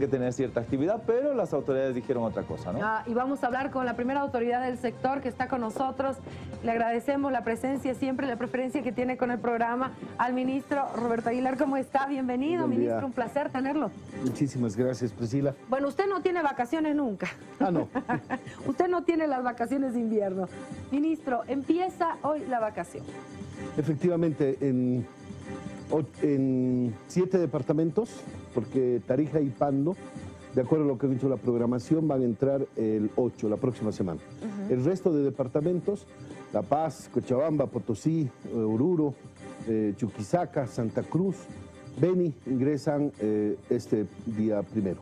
que tener cierta actividad, pero las autoridades dijeron otra cosa, ¿no? Ah, y vamos a hablar con la primera autoridad del sector que está con nosotros. Le agradecemos la presencia siempre, la preferencia que tiene con el programa al ministro Roberto Aguilar. ¿Cómo está? Bienvenido, ministro. Un placer tenerlo. Muchísimas gracias, Priscila. Bueno, usted no tiene vacaciones nunca. Ah, no. usted no tiene las vacaciones de invierno. Ministro, empieza hoy la vacación. Efectivamente, en, en siete departamentos porque Tarija y Pando, de acuerdo a lo que ha dicho la programación, van a entrar el 8, la próxima semana. El resto de departamentos, La Paz, Cochabamba, Potosí, eh, Oruro, eh, Chuquisaca, Santa Cruz, Beni, ingresan eh, este día primero.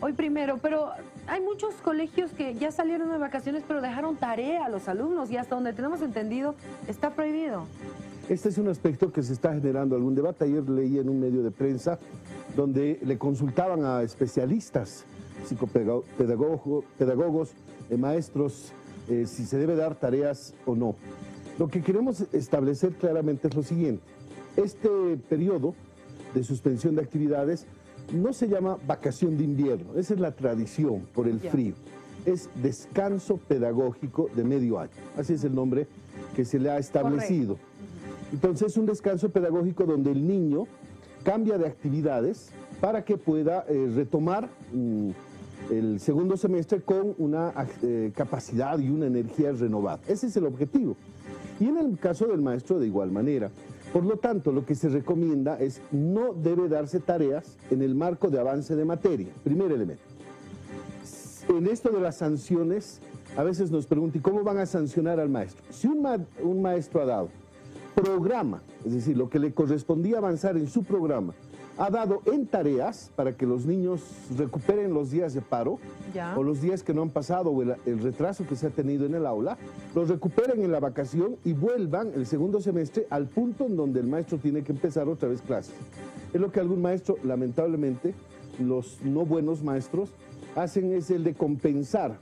Hoy primero, pero hay muchos colegios que ya salieron de vacaciones, pero dejaron tarea a los alumnos y hasta donde tenemos entendido está prohibido. Este es un aspecto que se está generando algún debate. Ayer leí en un medio de prensa donde le consultaban a especialistas, psicopedagogos, pedagogos, eh, maestros, eh, si se debe dar tareas o no. Lo que queremos establecer claramente es lo siguiente. Este periodo de suspensión de actividades no se llama vacación de invierno, esa es la tradición por el frío. Es descanso pedagógico de medio año. Así es el nombre que se le ha establecido. Entonces es un descanso pedagógico donde el niño cambia de actividades para que pueda eh, retomar mm, el segundo semestre con una eh, capacidad y una energía renovada. Ese es el objetivo. Y en el caso del maestro de igual manera. Por lo tanto, lo que se recomienda es no debe darse tareas en el marco de avance de materia. Primer elemento. En esto de las sanciones, a veces nos preguntan, cómo van a sancionar al maestro? Si un maestro ha dado programa, es decir, lo que le correspondía avanzar en su programa, ha dado en tareas para que los niños recuperen los días de paro o los días que no han pasado o el, retraso que se ha tenido en el aula, los recuperen en la vacación y vuelvan el segundo semestre al punto en donde el maestro tiene que empezar otra vez clases. Es lo que algún maestro, lamentablemente, los no buenos maestros, hacen es el de compensar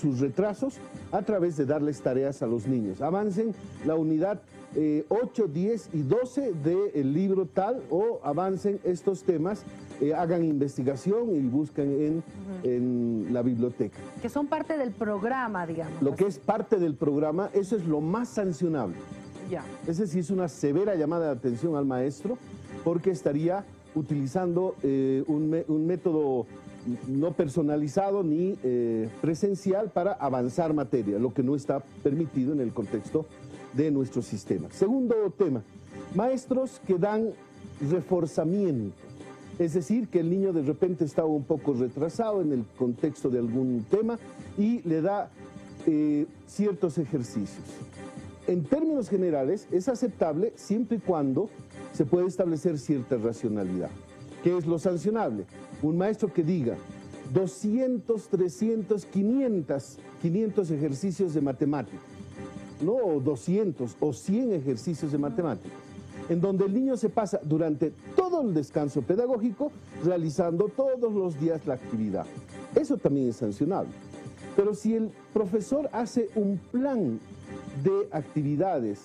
sus retrasos a través de darles tareas a los niños. Avancen la unidad 8, eh, 10 y 12 del libro tal o avancen estos temas, eh, hagan investigación y busquen en, en, la biblioteca. Que son parte del programa, digamos. Lo que es parte del programa, eso es lo más sancionable. Ya. Ese sí es una severa llamada de atención al maestro porque estaría utilizando eh, un, un método no personalizado ni presencial para avanzar materia, lo que no está permitido en el contexto de nuestro sistema. Segundo tema, maestros que dan reforzamiento, es decir, que el niño de repente está un poco retrasado en el contexto de algún tema y le da eh, ciertos ejercicios. En términos generales, es aceptable siempre y cuando se puede establecer cierta racionalidad. ¿Qué es lo sancionable? Un maestro que diga 200, 300, 500, 500 ejercicios de matemáticas, no 200 o 100 ejercicios de matemáticas, en donde el niño se pasa durante todo el descanso pedagógico realizando todos los días la actividad. Eso también es sancionable. Pero si el profesor hace un plan de actividades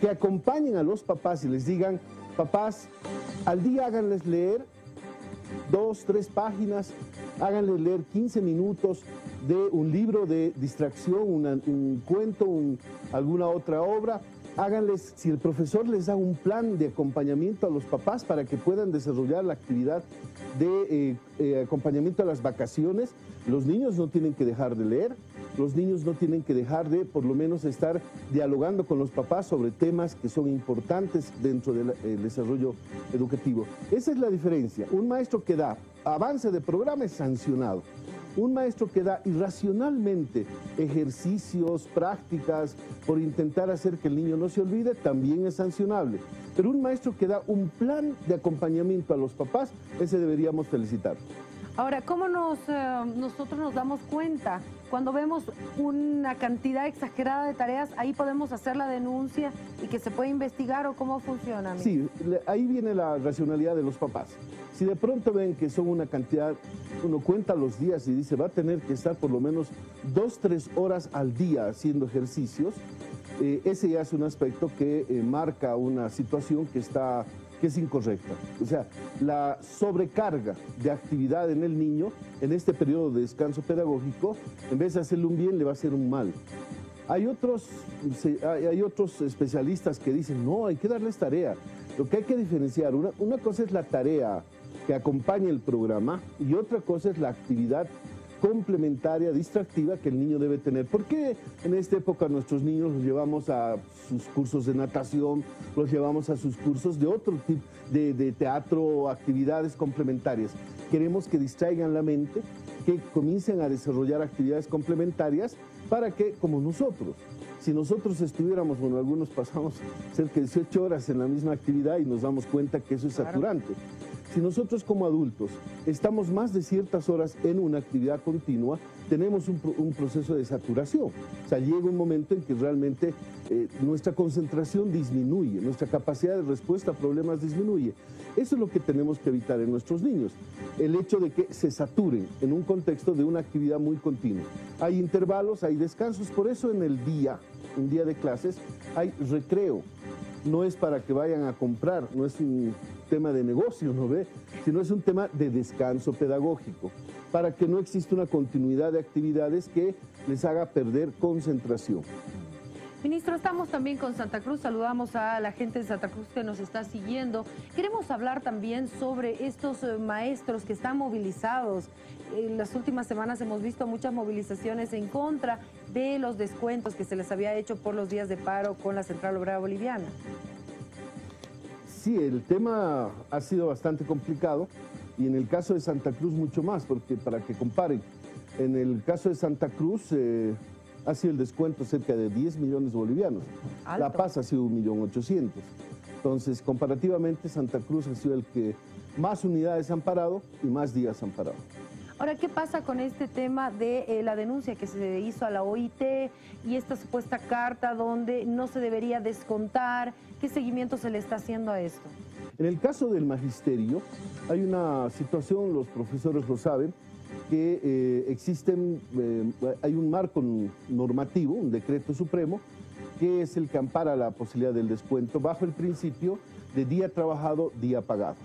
que acompañen a los papás y les digan, papás, al día háganles leer dos, tres páginas, háganles leer 15 minutos de un libro de distracción, un cuento, alguna otra obra. Háganles, si el profesor les da un plan de acompañamiento a los papás para que puedan desarrollar la actividad de eh, eh, acompañamiento a las vacaciones, los niños no tienen que dejar de leer, los niños no tienen que dejar de por lo menos estar dialogando con los papás sobre temas que son importantes dentro del desarrollo educativo. Esa es la diferencia. Un maestro que da avance de programa es sancionado. Un maestro que da irracionalmente ejercicios, prácticas, por intentar hacer que el niño no se olvide, también es sancionable. Pero un maestro que da un plan de acompañamiento a los papás, ese deberíamos felicitar. Ahora, ¿cómo nos, eh, nosotros nos damos cuenta? Cuando vemos una cantidad exagerada de tareas, ahí podemos hacer la denuncia y que se puede investigar o cómo funciona. Sí, ahí viene la racionalidad de los papás. Si de pronto ven que son una cantidad, uno cuenta los días y dice va a tener que estar por lo menos dos, tres horas al día haciendo ejercicios, eh, ese ya es un aspecto que eh, marca una situación que está que es incorrecta. O sea, la sobrecarga de actividad en el niño en este periodo de descanso pedagógico, en vez de hacerle un bien, le va a hacer un mal. Hay otros, hay otros especialistas que dicen, no, hay que darles tarea. Lo que hay que diferenciar, una, una cosa es la tarea que acompaña el programa y otra cosa es la actividad complementaria, distractiva que el niño debe tener. ¿Por qué en esta época nuestros niños los llevamos a sus cursos de natación, los llevamos a sus cursos de otro tipo de, de teatro o actividades complementarias? Queremos que distraigan la mente, que comiencen a desarrollar actividades complementarias para que, como nosotros, si nosotros estuviéramos, bueno, algunos pasamos cerca de 18 horas en la misma actividad y nos damos cuenta que eso es saturante. Si nosotros como adultos estamos más de ciertas horas en una actividad continua, tenemos un, proceso de saturación. O sea, llega un momento en que realmente eh, nuestra concentración disminuye, nuestra capacidad de respuesta a problemas disminuye. Eso es lo que tenemos que evitar en nuestros niños, el hecho de que se saturen en un contexto de una actividad muy continua. Hay intervalos, hay descansos, por eso en el día, un día de clases, hay recreo. No es para que vayan a comprar, no es un tema de negocio, ¿no ve? Sino es un tema de descanso pedagógico, para que no exista una continuidad de actividades que les haga perder concentración. Ministro, estamos también con Santa Cruz, saludamos a la gente de Santa Cruz que nos está siguiendo. Queremos hablar también sobre estos eh, maestros que están movilizados. En las últimas semanas hemos visto muchas movilizaciones en contra de los descuentos que se les había hecho por los días de paro con la Central Obrera Boliviana. Sí, el tema ha sido bastante complicado y en el caso de Santa Cruz mucho más, porque para que comparen, en el caso de Santa Cruz... Eh, ha sido el descuento cerca de 10 millones bolivianos. La Paz ha sido 1.800.000. Entonces, comparativamente, Santa Cruz ha sido el que más unidades han parado y más días han parado. Ahora, ¿qué pasa con este tema de eh, la denuncia que se hizo a la OIT y esta supuesta carta donde no se debería descontar? ¿Qué seguimiento se le está haciendo a esto? En el caso del magisterio, hay una situación, los profesores lo saben, que eh, existen, eh, hay un marco normativo, un decreto supremo, que es el que ampara la posibilidad del descuento bajo el principio de día trabajado, día pagado.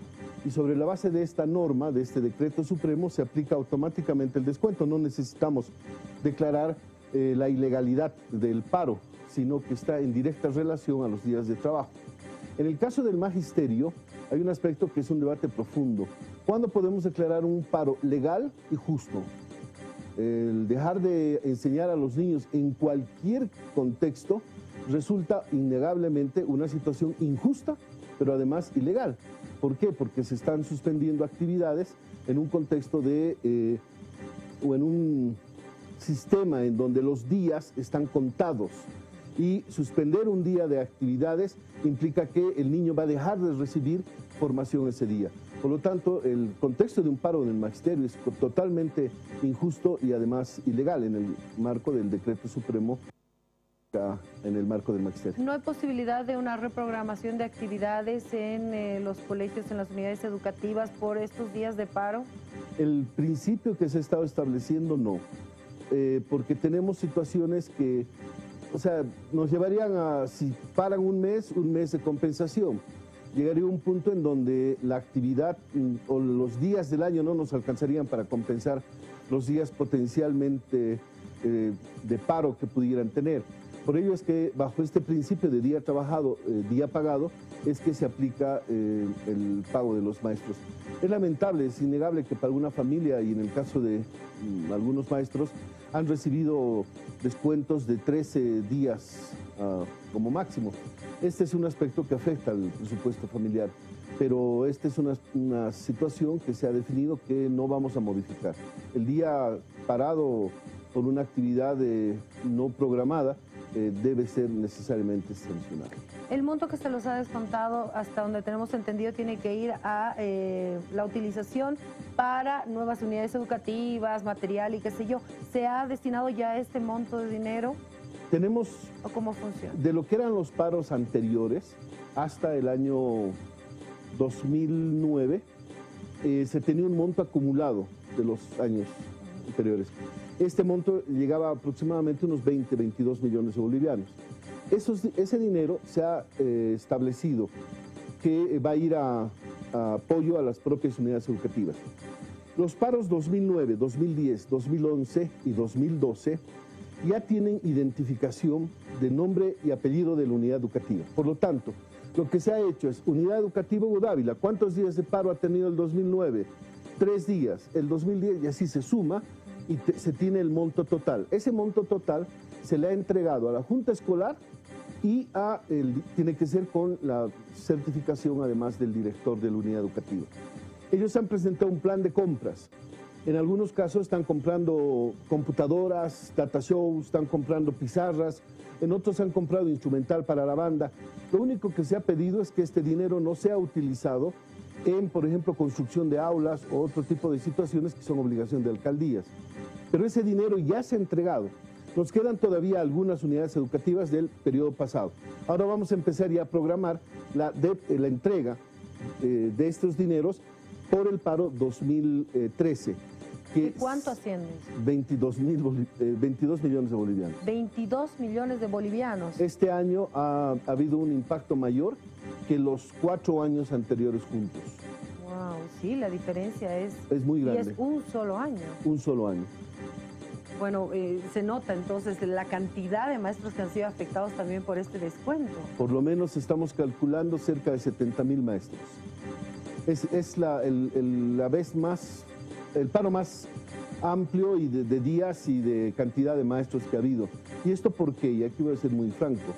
Y sobre la base de esta norma, de este decreto supremo, se aplica automáticamente el descuento. No necesitamos declarar eh, la ilegalidad del paro, sino que está en directa relación a los días de trabajo. En el caso del magisterio, hay un aspecto que es un debate profundo. ¿Cuándo podemos declarar un paro legal y justo? El dejar de enseñar a los niños en cualquier contexto resulta innegablemente una situación injusta, pero además ilegal. ¿Por qué? Porque se están suspendiendo actividades en un contexto de, eh, o en un sistema en donde los días están contados y suspender un día de actividades implica que el niño va a dejar de recibir formación ese día. Por lo tanto, el contexto de un paro en el magisterio es totalmente injusto y además ilegal en el marco del decreto supremo en el marco del magisterio. ¿No hay posibilidad de una reprogramación de actividades en eh, los colegios, en las unidades educativas por estos días de paro? El principio que se ha estado estableciendo no, eh, porque tenemos situaciones que, o sea, nos llevarían a, si paran un mes, un mes de compensación llegaría un punto en donde la actividad mm, o los días del año no nos alcanzarían para compensar los días potencialmente eh, de paro que pudieran tener. Por ello es que bajo este principio de día trabajado, eh, día pagado, es que se aplica eh, el pago de los maestros. Es lamentable, es innegable que para una familia y en el caso de mm, algunos maestros han recibido descuentos de 13 días ah, como máximo. Este es un aspecto que afecta al presupuesto familiar, pero esta es una, situación que se ha definido que no vamos a modificar. El día parado por una actividad no programada eh, debe ser necesariamente sancionado. El monto que se los ha descontado, hasta donde tenemos entendido, tiene que ir a eh, la utilización para nuevas unidades educativas, material y qué sé yo. ¿Se ha destinado ya este monto de dinero? Tenemos... ¿O cómo funciona? De lo que eran los paros anteriores, hasta el año 2009, eh, se tenía un monto acumulado de los años anteriores. Este monto llegaba a aproximadamente unos 20, 22 millones de bolivianos. ese dinero se ha eh, establecido que va a ir a, a apoyo a las propias unidades educativas. Los paros 2009, 2010, 2011 y 2012 ya tienen identificación de nombre y apellido de la unidad educativa. Por lo tanto, lo que se ha hecho es Unidad Educativa Hugo Dávila. ¿Cuántos días de paro ha tenido el 2009? Tres días. El 2010 y así se suma y se tiene el monto total. Ese monto total se le ha entregado a la Junta Escolar y a tiene que ser con la certificación además del director de la unidad educativa. Ellos han presentado un plan de compras. En algunos casos están comprando computadoras, data shows, están comprando pizarras, en otros han comprado instrumental para la banda. Lo único que se ha pedido es que este dinero no sea utilizado en, por ejemplo, construcción de aulas o otro tipo de situaciones que son obligación de alcaldías. Pero ese dinero ya se ha entregado. Nos quedan todavía algunas unidades educativas del periodo pasado. Ahora vamos a empezar ya a programar la, de- eh, la entrega eh, de estos dineros por el paro 2013. Que ¿Y cuánto asciende? 22, mil boli- eh, 22 millones de bolivianos. 22 millones de bolivianos. Este año ha, ha habido un impacto mayor que los cuatro años anteriores juntos. Wow, sí, la diferencia es... Es muy Y grande, es un solo año. un solo año. Bueno, eh, se nota entonces la cantidad de maestros que han sido afectados también por este descuento. Por lo menos estamos calculando cerca de 70 mil maestros. Es, es la, el- el- la vez más, el paro más amplio y de, de días y de cantidad de maestros que ha habido. ¿Y esto por qué? Y aquí voy a ser muy franco.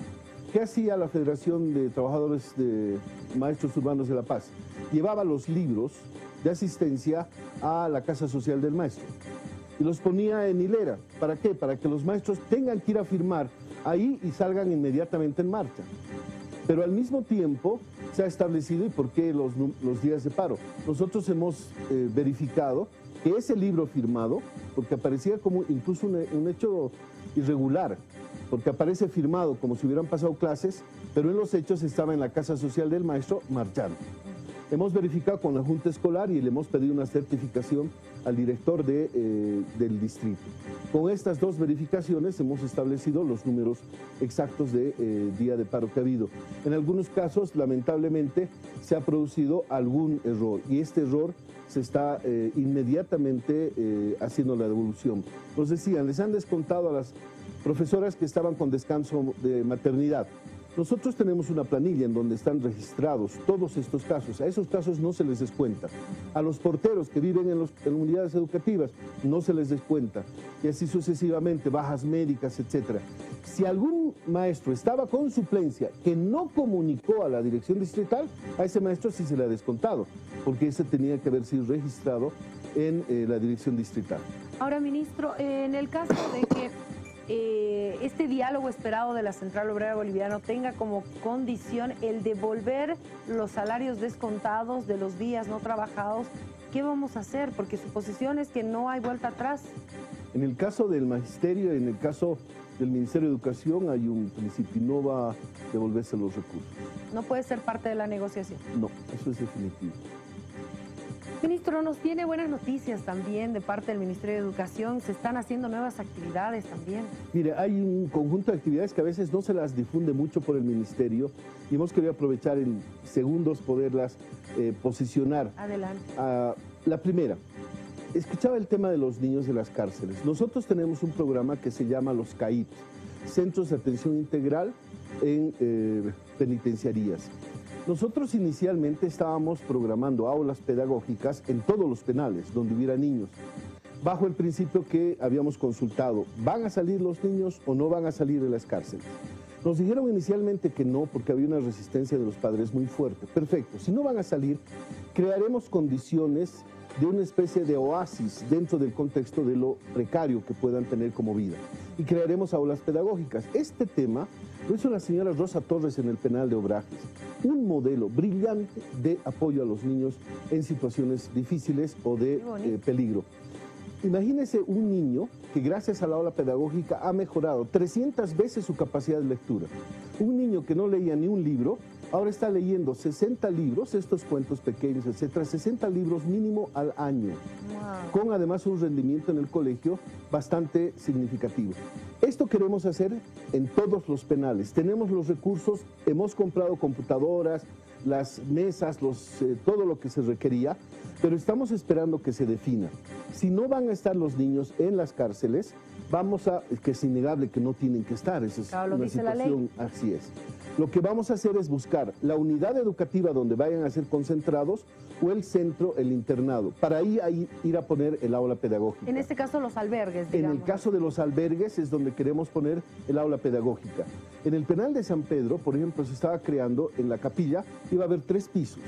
¿Qué hacía la Federación de Trabajadores de Maestros Urbanos de La Paz? Llevaba los libros de asistencia a la Casa Social del Maestro y los ponía en hilera. ¿Para qué? Para que los maestros tengan que ir a firmar ahí y salgan inmediatamente en marcha. Pero al mismo tiempo se ha establecido, ¿y por qué los, días de paro? Nosotros hemos eh, verificado que ese libro firmado, porque aparecía como incluso un hecho irregular, porque aparece firmado como si hubieran pasado clases, pero en los hechos estaba en la casa social del maestro marchando. Hemos verificado con la Junta Escolar y le hemos pedido una certificación al director de, eh, del distrito. Con estas dos verificaciones hemos establecido los números exactos de eh, día de paro que ha habido. En algunos casos, lamentablemente, se ha producido algún error y este error se está eh, inmediatamente haciendo la devolución. Nos decían, les han descontado a las profesoras que estaban con descanso de maternidad. Nosotros tenemos una planilla en donde están registrados todos estos casos. A esos casos no se les descuenta. A los porteros que viven en, los- unidades educativas no se les descuenta. Y así sucesivamente, bajas médicas, etc. Si algún maestro estaba con suplencia que no comunicó a la dirección distrital, a ese maestro sí se le ha descontado, porque ese tenía que haber sido registrado en eh, la dirección distrital. Ahora, ministro, en el caso de que eh, este diálogo esperado de la Central Obrera Boliviana tenga como condición el devolver los salarios descontados de los días no trabajados, ¿qué vamos a hacer? Porque su posición es que no hay vuelta atrás. En el caso del magisterio, en el caso del Ministerio de Educación, hay un principio, no va a devolverse los recursos. No puede ser parte de la negociación. No, eso es definitivo. Ministro, nos tiene buenas noticias también de parte del Ministerio de Educación. Se están haciendo nuevas actividades también. Mire, hay un conjunto de actividades que a veces no se las difunde mucho por el Ministerio y hemos querido aprovechar en segundos poderlas eh, posicionar. Adelante. Ah, la primera, escuchaba el tema de los niños de las cárceles. Nosotros tenemos un programa que se llama los CAIP, Centros de Atención Integral en eh, Penitenciarías. Nosotros inicialmente estábamos programando aulas pedagógicas en todos los penales donde hubiera niños, bajo el principio que habíamos consultado, ¿van a salir los niños o no van a salir de las cárceles? Nos dijeron inicialmente que no, porque había una resistencia de los padres muy fuerte. Perfecto, si no van a salir, crearemos condiciones de una especie de oasis dentro del contexto de lo precario que puedan tener como vida. Y crearemos aulas pedagógicas. Este tema lo hizo la señora Rosa Torres en el penal de Obrajes. Un modelo brillante de apoyo a los niños en situaciones difíciles o de eh, peligro. Imagínese un niño que gracias a la aula pedagógica ha mejorado 300 veces su capacidad de lectura. Un niño que no leía ni un libro, ahora está leyendo 60 libros, estos cuentos pequeños, etcétera, 60 libros mínimo al año, Wow. con además un rendimiento en el colegio bastante significativo. Esto queremos hacer en todos los penales. Tenemos los recursos, hemos comprado computadoras, las mesas, los, eh, todo lo que se requería, pero estamos esperando que se defina. Si no van a estar los niños en las cárceles, vamos a, que es innegable que no tienen que estar, esa es Claro, una situación, así es. Lo que vamos a hacer es buscar la unidad educativa donde vayan a ser concentrados o el centro, el internado, para ahí, ahí ir a poner el aula pedagógica. En este caso, los albergues, En digamos. el caso de los albergues es donde queremos poner el aula pedagógica. En el penal de San Pedro, por ejemplo, se estaba creando en la capilla, iba a haber tres pisos,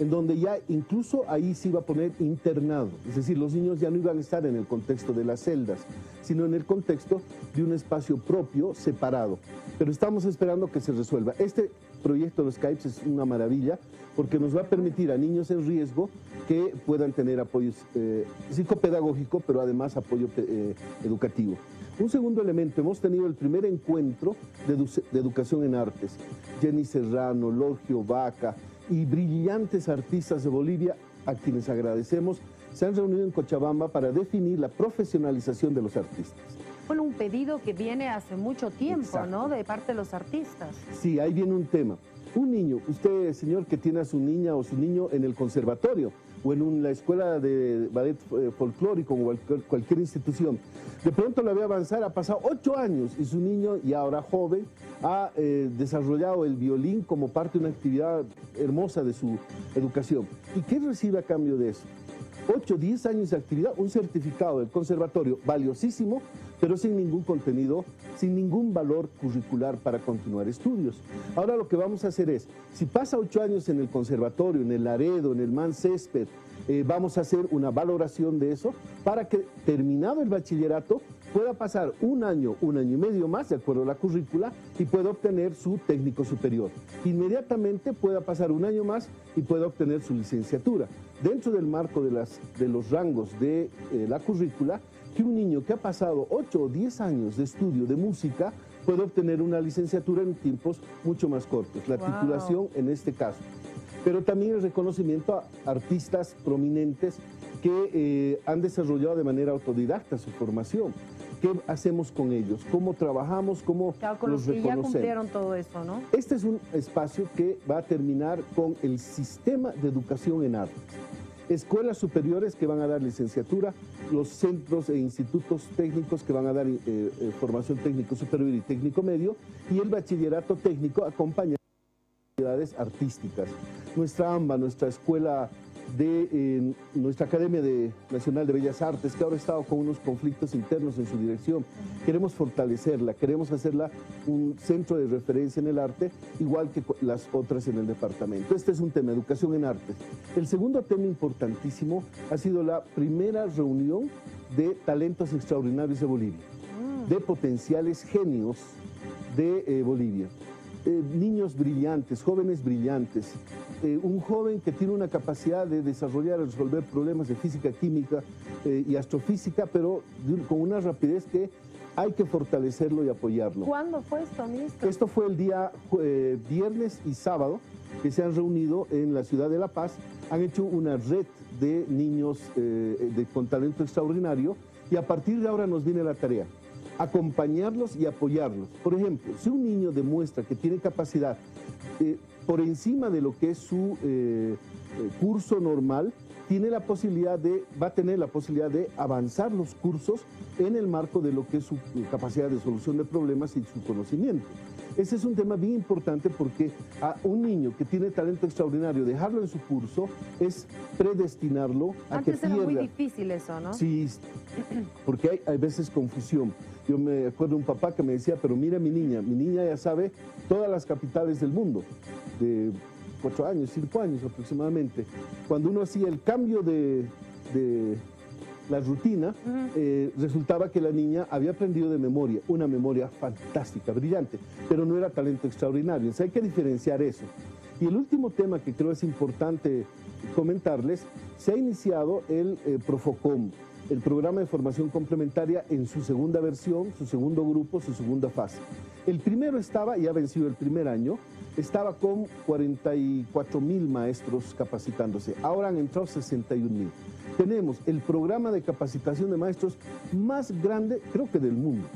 en donde ya incluso ahí se iba a poner internado. Es decir, los niños ya no iban a estar en el contexto de las celdas, sino en el contexto de un espacio propio, separado. Pero estamos esperando que se resuelva. Este proyecto de Skype es una maravilla porque nos va a permitir a niños en riesgo que puedan tener apoyo eh, psicopedagógico, pero además apoyo eh, educativo. Un segundo elemento, hemos tenido el primer encuentro de, de educación en artes. Jenny Serrano, Logio Vaca y brillantes artistas de Bolivia, a quienes agradecemos, se han reunido en Cochabamba para definir la profesionalización de los artistas. Bueno, un pedido que viene hace mucho tiempo, Exacto. ¿no? De parte de los artistas. Sí, ahí viene un tema. Un niño, usted, señor, que tiene a su niña o su niño en el conservatorio o en un- la escuela de ballet eh, folclórico o cualquier, cualquier institución, de pronto la ve avanzar, ha pasado ocho años y su niño, y ahora joven, ha eh, desarrollado el violín como parte de una actividad hermosa de su educación. ¿Y qué recibe a cambio de eso? 8, 10 años de actividad, un certificado del conservatorio valiosísimo, pero sin ningún contenido, sin ningún valor curricular para continuar estudios. Ahora lo que vamos a hacer es, si pasa 8 años en el conservatorio, en el Laredo, en el Man Césped, eh, vamos a hacer una valoración de eso para que terminado el bachillerato pueda pasar un año, un año y medio más, de acuerdo a la currícula, y pueda obtener su técnico superior. Inmediatamente pueda pasar un año más y pueda obtener su licenciatura. Dentro del marco de, las, de los rangos de eh, la currícula, que un niño que ha pasado 8 o 10 años de estudio de música puede obtener una licenciatura en tiempos mucho más cortos, la Wow. titulación en este caso. Pero también el reconocimiento a artistas prominentes que eh, han desarrollado de manera autodidacta su formación. ¿Qué hacemos con ellos? ¿Cómo trabajamos? ¿Cómo Claro, con los los que ya reconocemos? cumplieron todo eso, ¿no? Este es un espacio que va a terminar con el sistema de educación en artes. Escuelas superiores que van a dar licenciatura, los centros e institutos técnicos que van a dar eh, eh, formación técnico superior y técnico medio, y el bachillerato técnico acompañado de actividades artísticas. Nuestra AMBA, nuestra escuela de eh, nuestra Academia de- Nacional de Bellas Artes, que ahora ha estado con unos conflictos internos en su dirección. Queremos fortalecerla, queremos hacerla un centro de referencia en el arte, igual que las otras en el departamento. Este es un tema, educación en artes. El segundo tema importantísimo ha sido la primera reunión de talentos extraordinarios de Bolivia, de potenciales genios de eh, Bolivia. Eh, niños brillantes, jóvenes brillantes, eh, un joven que tiene una capacidad de desarrollar y resolver problemas de física, química eh, y astrofísica, pero con una rapidez que hay que fortalecerlo y apoyarlo. ¿Cuándo fue esto, ministro? Esto fue el día eh, viernes y sábado que se han reunido en la ciudad de La Paz. Han hecho una red de niños eh, de, con talento extraordinario y a partir de ahora nos viene la tarea. Acompañarlos y apoyarlos. Por ejemplo, si un niño demuestra que tiene capacidad eh, por encima de lo que es su eh, eh, curso normal, tiene la posibilidad de, va a tener la posibilidad de avanzar los cursos en el marco de lo que es su capacidad de solución de problemas y su conocimiento. Ese es un tema bien importante porque a un niño que tiene talento extraordinario, dejarlo en su curso es predestinarlo a Antes que era pierda. muy difícil eso, ¿no? Sí, porque hay, hay veces confusión. Yo me acuerdo de un papá que me decía, pero mira mi niña, mi niña ya sabe todas las capitales del mundo, de cuatro años, cinco años aproximadamente. Cuando uno hacía el cambio de, de la rutina, eh, resultaba que la niña había aprendido de memoria, una memoria fantástica, brillante, pero no era talento extraordinario. Entonces hay que diferenciar eso. Y el último tema que creo es importante comentarles, se ha iniciado el eh, Profocom, el programa de formación complementaria en su segunda versión, su segundo grupo, su segunda fase. El primero estaba, y ha vencido el primer año, estaba con 44 mil maestros capacitándose. Ahora han entrado 61 mil. Tenemos el programa de capacitación de maestros más grande, creo que del mundo.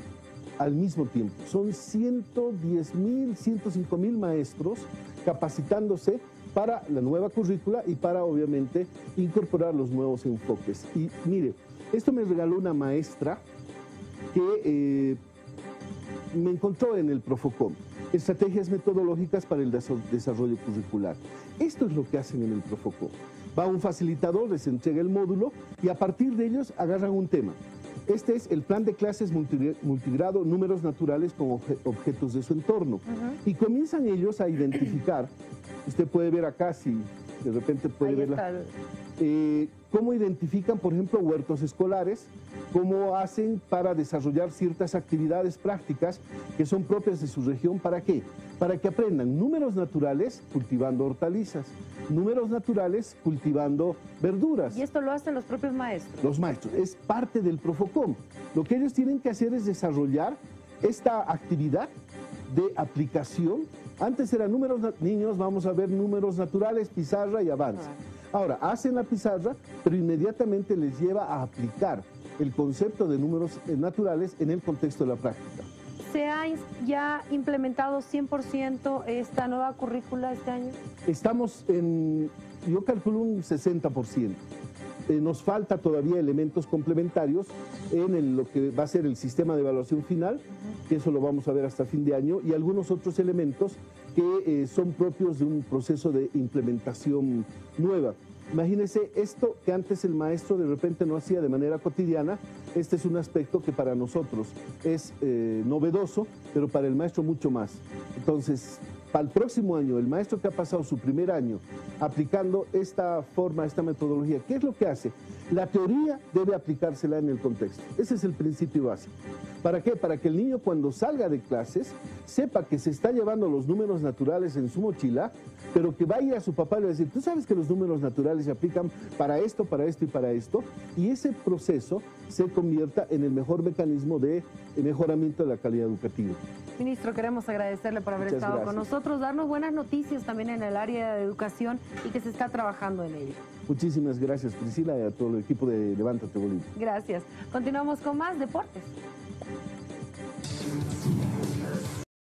al mismo tiempo. Son 110 mil, 105 mil maestros capacitándose para la nueva currícula y para obviamente incorporar los nuevos enfoques. Y mire, esto me regaló una maestra que eh, me encontró en el Profocom, estrategias metodológicas para el desarrollo curricular. Esto es lo que hacen en el Profocom. Va un facilitador, les entrega el módulo y a partir de ellos agarran un tema. Este es el plan de clases multigrado, números naturales con objetos de su entorno. Y comienzan ellos a identificar, usted puede ver acá si de repente puede ver eh, cómo identifican, por ejemplo, huertos escolares, cómo hacen para desarrollar ciertas actividades prácticas que son propias de su región. ¿Para qué? Para que aprendan números naturales cultivando hortalizas, números naturales cultivando verduras. ¿Y esto lo hacen los propios maestros? Los maestros, es parte del Profocom. Lo que ellos tienen que hacer es desarrollar esta actividad de aplicación. Antes eran números, niños, vamos a ver números naturales, pizarra y avance. Ahora, hacen la pizarra, pero inmediatamente les lleva a aplicar el concepto de números eh, naturales en el contexto de la práctica. ¿Se ha ya implementado 100% esta nueva currícula este año? Estamos en, yo calculo un 60%. Eh, nos falta todavía elementos complementarios en lo que va a ser el sistema de evaluación final, que eso lo vamos a ver hasta fin de año, y algunos otros elementos que eh, son propios de un proceso de implementación nueva. Imagínense esto que antes el maestro de repente no hacía de manera cotidiana, este es un aspecto que para nosotros es eh, novedoso, pero para el maestro mucho más. Entonces, para el próximo año, el maestro que ha pasado su primer año aplicando esta forma, esta metodología, ¿qué es lo que hace? La teoría debe aplicársela en el contexto. Ese es el principio básico. ¿Para qué? Para que el niño cuando salga de clases sepa que se está llevando los números naturales en su mochila, pero que vaya a su papá y le va a decir, tú sabes que los números naturales se aplican para esto, para esto y para esto, y ese proceso se convierta en el mejor mecanismo de mejoramiento de la calidad educativa. Ministro, queremos agradecerle por haber estado con nosotros, darnos buenas noticias también en el área de educación y que se está trabajando en ello. Muchísimas gracias Priscila y a todo el equipo de Levántate Bolivia. Gracias. Continuamos con más deportes.